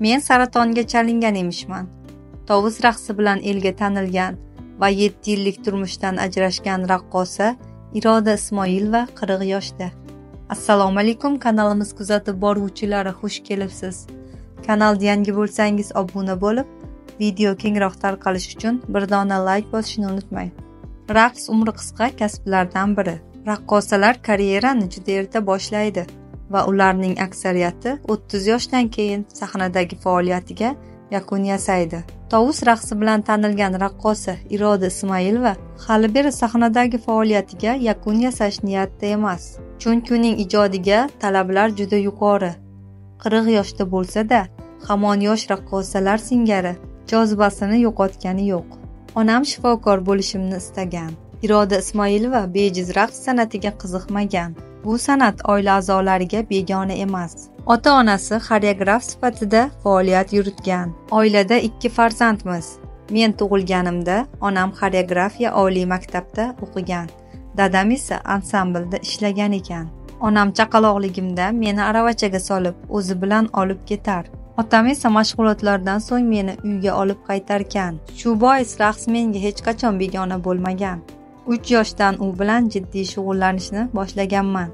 men saratonga chalingan emishman. Tovus raqsi bilan elga tanilgan va yetti yillik turmushdan ajrashgan raqqosa iroda ismoilova qirq yoshda. Assalomu alaykum kanalimiz kuzatib boruvchilari xush kelibsiz. Kanalda yangi bo'lsangiz obuna bo'lib video kengroq tarqalishi uchun bir dona layk bosishni unutmang. Raqs umri qisqa kasblardan biri. Raqqosalar karyerani juda erta boshlaydi. Va ularning aksariyati 30 yoshdan keyin sahnadagi faoliyatiga yakun yasaydi. Tovus raqsi bilan tanilgan raqqosa iroda ismoilova hali beri sahnadagi faoliyatiga yakun yasash niyatida emas chunki uning ijodiga talablar juda yuqori. 40 yoshda bo'lsa-da hamon yosh raqqosalar singari jozibasini yo'qotgani yo'q. Onam shifokor bo'lishimni istagan. Iroda ismoilova bejiz raqs san'atiga qiziqmagan. Bu san'at oila a'zolariga begona emas. Ota onasi xoreograf sifatida faoliyat yuritgan. Oilada ikki farzandmiz. Men tug'ilganimda onam xoreografiya oliy maktabda o'qigan. Dadam esa ansamblda ishlagan ekan. Onam chaqaloqligimda meni aravachaga solib o'zi bilan olib ketar. Otam esa mashg'ulotlardan so'ng meni uyga olib qaytarkan. Shu bois raqs menga hech qachon begona bo'lmagan. Uch yoshdan u bilan jiddiy shug'ullanishni boshlaganman.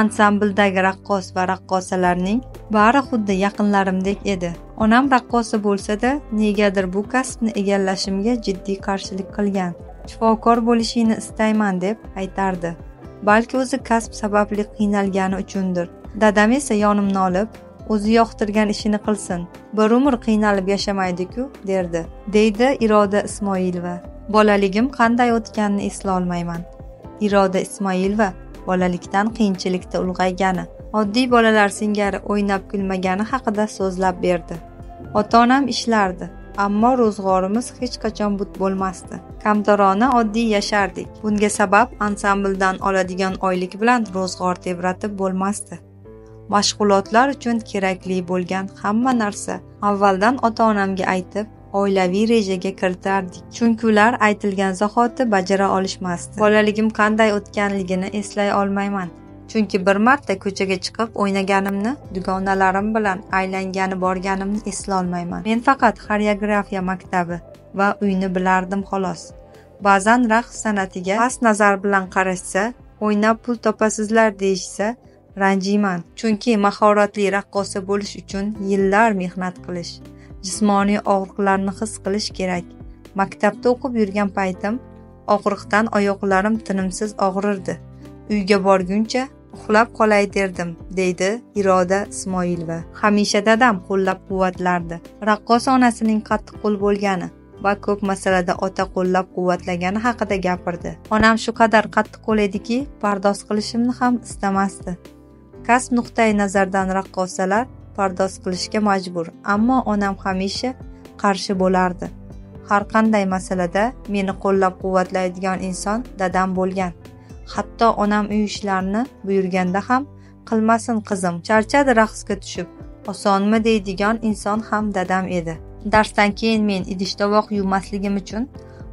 Ansambldagi raqqos va raqqosalarning bari xuddi yaqinlarimdek edi. Onam raqqosa bo'lsa-da negadir bu kasbni egallashimga jiddiy qarshilik qilgan. Shifokor bo'lishingni istayman deb aytardi. Balki o'zi kasb sababli qiynalgani uchundir. Dadam esa yonimni olib o'zi yoqtirgan ishini qilsin bir umr qiynalib yashamaydiku derdi deydi iroda ismoilova. Bolaligim qanday o'tganini eslolmayman. Iroda ismoilova bolalikdan qiyinchilikda ulg'aygani oddiy bolalar singari o'ynab kulmagani haqida so'zlab berdi. Ota onam ishlardi ammo ro'zg'orimiz hech qachon but bo'lmasdi. Kamtarona oddiy yashardik. Bunga sabab ansambldan oladigan oylik bilan ro'zg'or tebratib bo'lmasdi. Mashg'ulotlar uchun kerakli bo'lgan hamma narsa avvaldan ota onamga aytib oilaviy rejaga kiritardik chunki ular aytilgan zahoti bajara olishmasdi. Bolaligim qanday o'tganligini eslay olmayman chunki bir marta ko'chaga chiqib o'ynaganimni dugonalarim bilan aylangani borganimni eslolmayman. Men faqat xoreografiya maktabi va uyni bilardim xolos. Ba'zan raqs san'atiga past nazar bilan qarashsa o'ynab pul topasizlar deyishsa ranjiyman chunki mahoratli raqqosa bo'lish uchun yillar mehnat qilish. Jismoniy og'riqlarni his qilish kerak. Maktabda o'qib yurgan paytim og'riqdan oyoqlarim tinimsiz og'rirdi. Uyga borguncha uxlab qolay derdim deydi iroda ismoilova. Hamisha dadam qo'llab quvvatlardi raqqosa onasining qattiqqo'l bo'lgani va ko'p masalada ota qo'llab quvvatlagani haqida gapirdi. Onam shu qadar qattiqqo'l ediki pardoz qilishimni ham istamasdi. Kasb nuqtai nazardan raqqosalar pardoz qilishga majbur. Ammo onam hamisha qarshi bo'lardi. Har qanday masalada meni qo'llab quvvatlaydigan inson dadam bo'lgan. Hatto onam uy ishlarini buyurganda ham qilmasin qizim charchadi raqsga tushib. Osonmi? deydigan inson ham dadam edi. Darsdan keyin men idish tovoq yuvmasligim uchun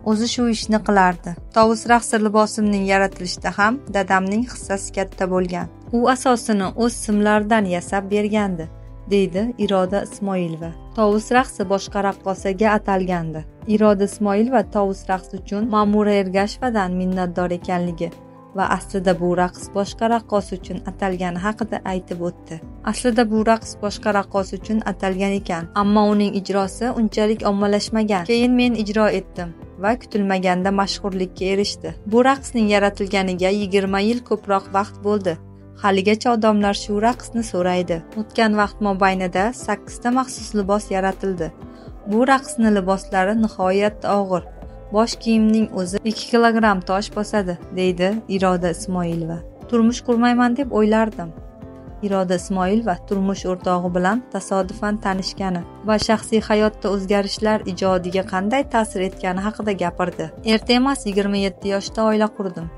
o'zi shu ishni qilardi. Tovus raqsi libosimning yaratilishida ham dadamning hissasi katta bo'lgan. U asosini o'z simlaridan yasab bergandi. Deydi iroda ismoilova. Tovus raqsi boshqa raqqosaga atalgandi. Iroda ismoilova tovus raqsi uchun ma'mura ergashevadan minnatdor ekanligi va aslida bu raqs boshqa raqqos uchun atalgani haqida aytib o'tdi. Aslida bu raqs boshqa raqqos uchun atalgan ekan ammo uning ijrosi unchalik ommalashmagan. Keyin men ijro etdim va kutilmaganda mashhurlikka erishdi. Bu raqsning yaratilganiga yigirma yil ko'proq vaqt bo'ldi. Haligacha odamlar shu raqsni so'raydi. O'tgan vaqt mobaynida sakkizta maxsus libos yaratildi. Bu raqsni liboslari nihoyatda og'ir. Bosh kiyimning o'zi ikki kilogramm tosh bosadi deydi iroda ismoilova. Turmush qurmayman deb o'ylardim. Iroda ismoilova turmush o'rtog'i bilan tasodifan tanishgani va shaxsiy hayotda o'zgarishlar ijodiga qanday ta'sir etgani haqida gapirdi. Erta emas yigirma yetti yoshda oila qurdim.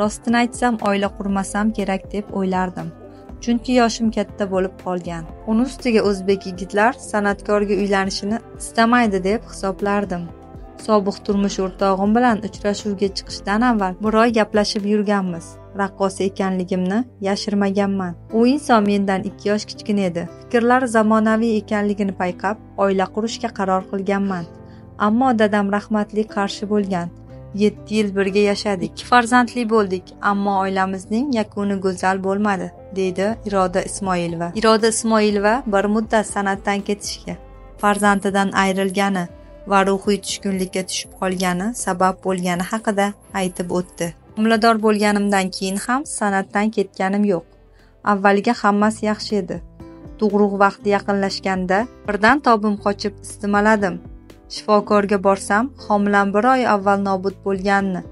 Rostini aytsam oila qurmasam kerak deb o'ylardim. Chunki yoshim katta bo'lib qolgan. Uni ustiga o'zbek yigitlar san'atkorga uylanishini istamaydi deb hisoblardim. Sobiq turmush o'rtog'im bilan uchrashuvga chiqishdan avval bir oy gaplashib yurganmiz. Raqqosa ekanligimni yashirmaganman. U inson mendan ikki yosh kichkina edi. Fikrlar zamonaviy ekanligini payqab oila qurishga qaror qilganman. Ammo dadam rahmatli qarshi bo'lgan. Yetti yil birga yashadik. Ikki farzandli bo'ldik ammo oilamizning yakuni go'zal bo'lmadi deydi iroda ismoilova. Iroda ismoilova bir muddat san'atdan ketishga farzandidan ayrilgani va ruhiy tushkunlikka tushib qolgani sabab bo'lgani haqida aytib o'tdi. Homilador bo'lganimdan keyin ham san'atdan ketganim yo'q. Avvaliga hammasi yaxshi edi. Tug'ruq vaqti yaqinlashganda birdan tobim qochib isitmaladim shifokorga borsam homilam bir oy avval nobud bo'lganini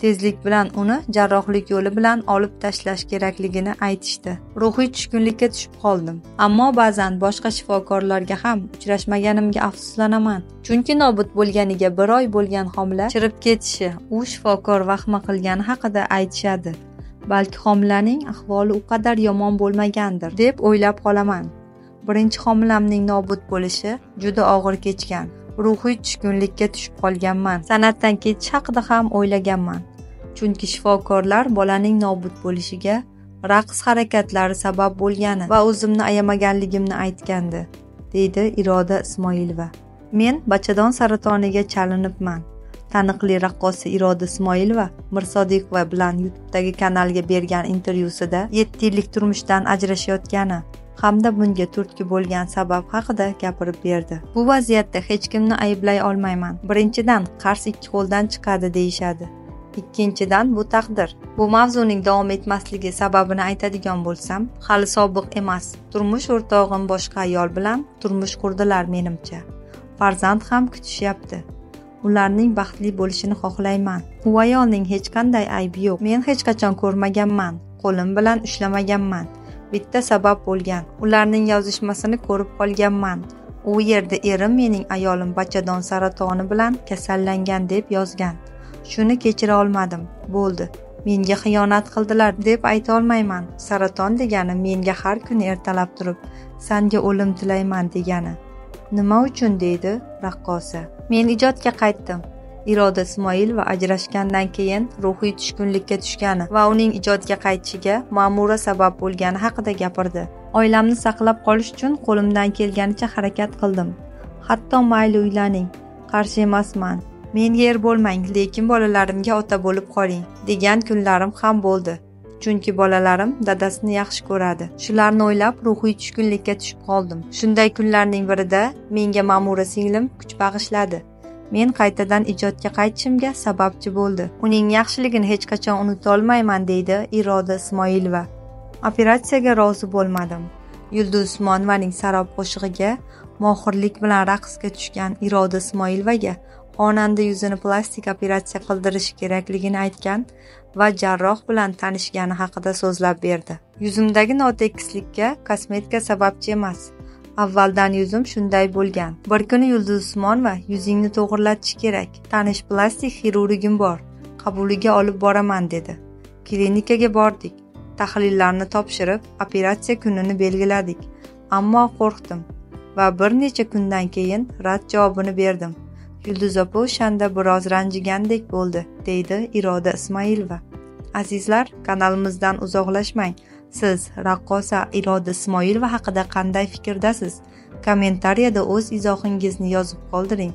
tezlik bilan uni jarrohlik yo'li bilan olib tashlash kerakligini aytishdi. Ruhiy tushkunlikka tushib qoldim. Ammo ba'zan boshqa shifokorlarga ham uchrashmaganimga afsuslanaman. Chunki nobud bo'lganiga bir oy bo'lgan homila chirib ketishi u shifokor vahma qilgani haqida aytishadi. Balki homilaning ahvoli u qadar yomon bo'lmagandir deb o'ylab qolaman. Birinchi homilamning nobud bo'lishi juda og'ir kechgan. Ruhiy tushkunlikka tushib qolganman. San'atdan ketish haqida ham o'ylaganman. Chunki shifokorlar bolaning nobud bo'lishiga raqs harakatlari sabab bo'lgani va o'zimni ayamaganligimni aytgandi deydi iroda ismoilova. Men bachadon saratoniga chalinibman. Taniqli raqqosa iroda ismoilova mirsodiqova bilan youtubedagi kanalga bergan intervyusida yetti yillik turmushdan ajrashayotgani hamda bunga turtki bo'lgan sabab haqida gapirib berdi. Bu vaziyatda hech kimni ayblay olmayman. Birinchidan qars ikki qo'ldan chiqadi deyishadi. Ikkinchidan bu taqdir. Bu mavzuning davom etmasligi sababini aytadigan bo'lsam hali sobiq emas. Turmush o'rtog'im boshqa ayol bilan turmush qurdilar menimcha. Farzand ham kutishyapti ularning baxtli bo'lishini xohlayman. U ayolning hech qanday aybi yo'q. Men hech qachon ko'rmaganman qo'lim bilan ushlamaganman. Bitta sabab bo'lgan. Ularning yozishmasini ko'rib qolganman. U yerda erim mening ayolim bachadon saratoni bilan kasallangan deb yozgan. Shuni kechira olmadim. Bo'ldi. Menga xiyonat qildilar deb ayta olmayman. Saraton degani menga har kuni ertalab turib sanga o'lim tilayman degani. Nima uchun? deydi raqqosa. Men ijodga qaytdim. Iroda ismoilova ajrashgandan keyin ruhiy tushkunlikka tushgani va uning ijodga qaytishiga ma'mura sabab bo'lgani haqida gapirdi. Oilamni saqlab qolish uchun qo'limdan kelganicha harakat qildim. Hatto mayli uylaning qarshi emasman menga er bo'lmang lekin bolalarimga ota bo'lib qoling degan kunlarim ham bo'ldi. Chunki bolalarim dadasini yaxshi ko'radi. Shularni o'ylab ruhiy tushkunlikka tushib qoldim. Shunday kunlarning birida menga ma'mura singlim kuch bag'ishladi. Men qaytadan ijodga qaytishimga sababchi bo'ldi. Uning yaxshiligini hech qachon unutolmayman deydi iroda ismoilova. Operatsiyaga rozi bo'lmadim. Yulduz usmonovaning sarob qo'shig'iga mohirlik bilan raqsga tushgan iroda ismoilovaga xonanda yuzini plastik operatsiya qildirishi kerakligini aytgan va jarroh bilan tanishgani haqida so'zlab berdi. Yuzimdagi notekislikka kosmetika sababchi emas avvaldan yuzim shunday bo'lgan. Bir kuni yulduz usmonova yuzingni to'g'irlatish kerak. Tanish plastik xirurgim bor. Qabuliga olib boraman dedi. Klinikaga bordik. Tahlillarni topshirib operatsiya kunini belgiladik. Ammo qo'rqdim va bir necha kundan keyin rad javobini berdim. Yulduz opa o'shanda biroz ranjigandek bo'ldi deydi iroda ismoilova. Azizlar kanalimizdan uzoqlashmang. Siz raqqosa iroda ismoilova haqida qanday fikrdasiz? Kommentariyada o'z izohingizni yozib qoldiring.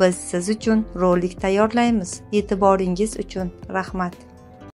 Biz siz uchun rolik tayyorlaymiz. E'tiboringiz uchun rahmat.